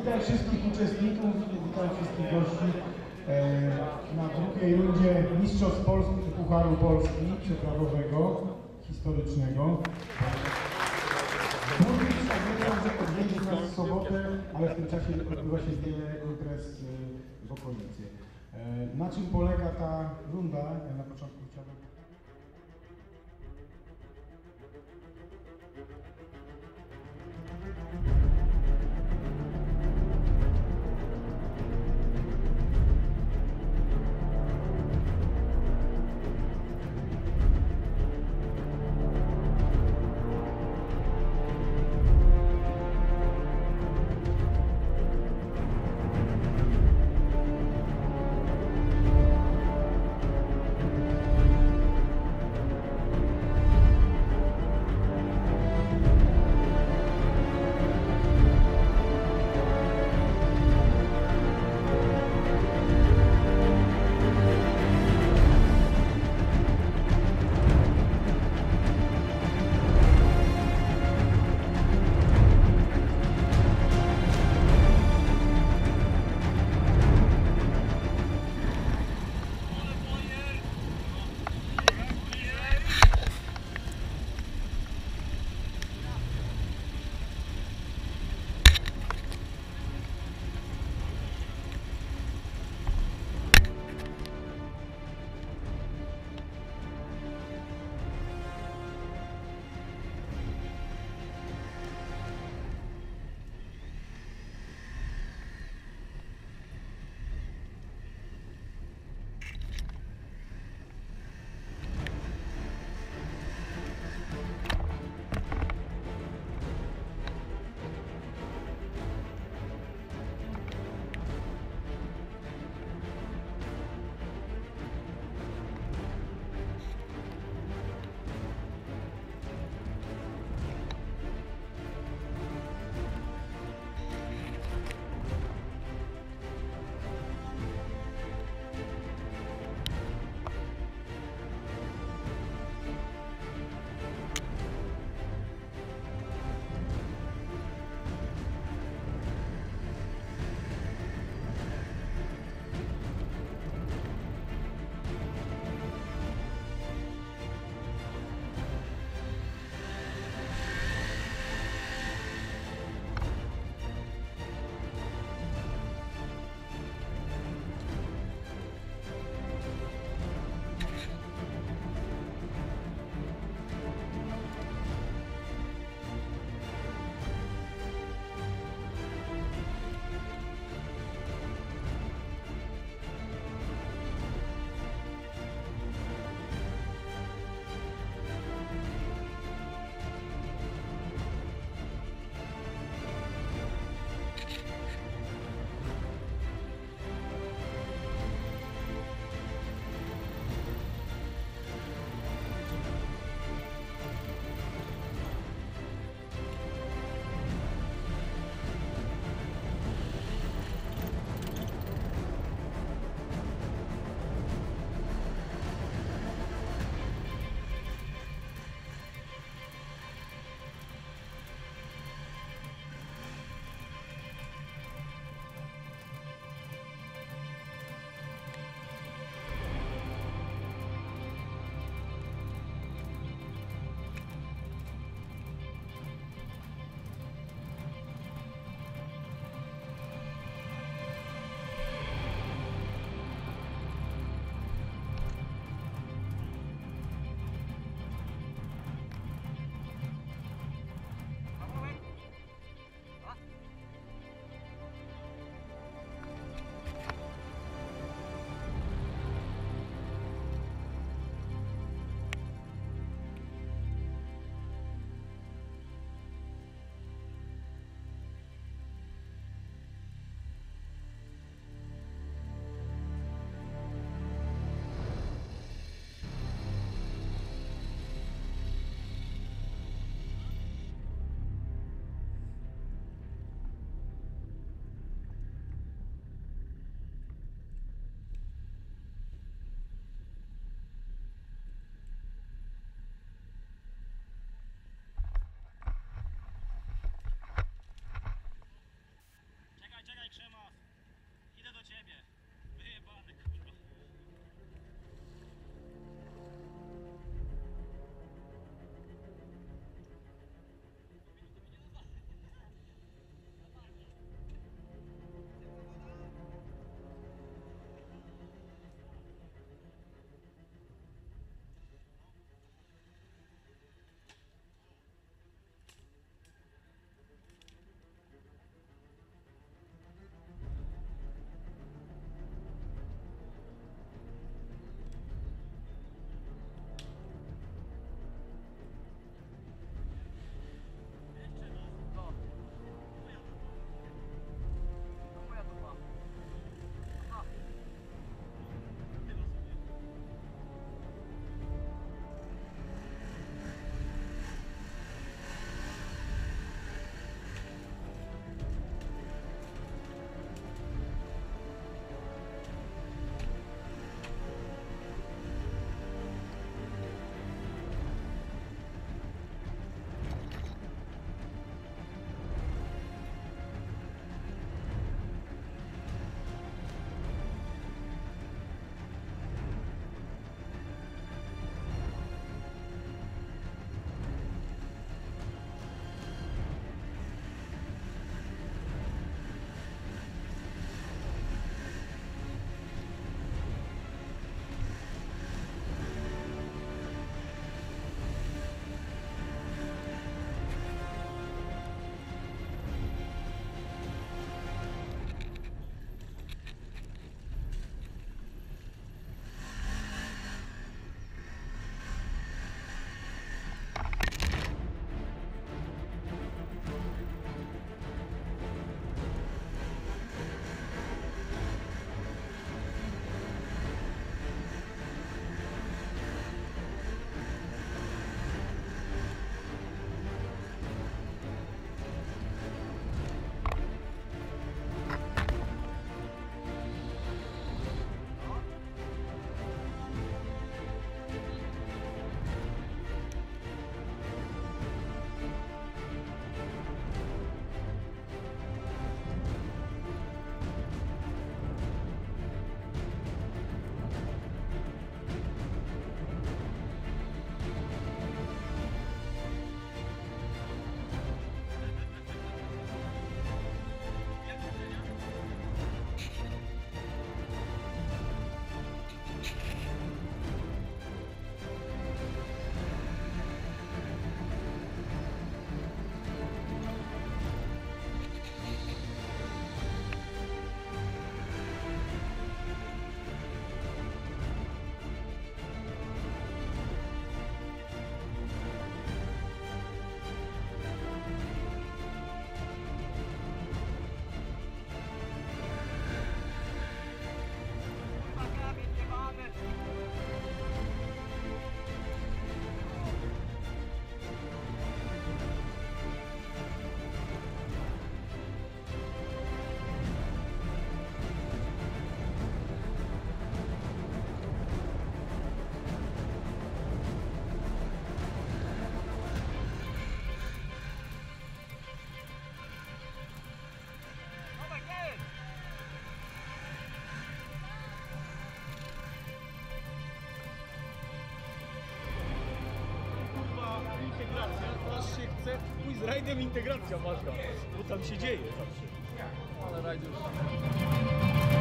witam wszystkich uczestników, witam wszystkich gości e, na drugiej rundzie Mistrzostw Polski Pucharu Polski przeprawowego, historycznego. Burmistrz obiecał, że odwiedzi nas w sobotę, ale w tym czasie odbywa się wiele imprez e, w okolicy. E, Na czym polega ta runda? Ja na początku chciałbym z rajdem integracja ważna, bo tam się dzieje zawsze. Ale rajd już...